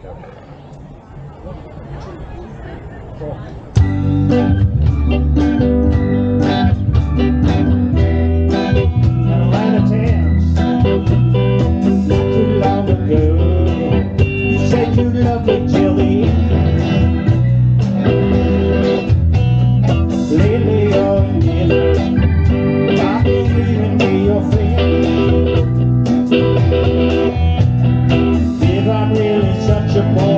Thank you. worship.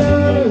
fire.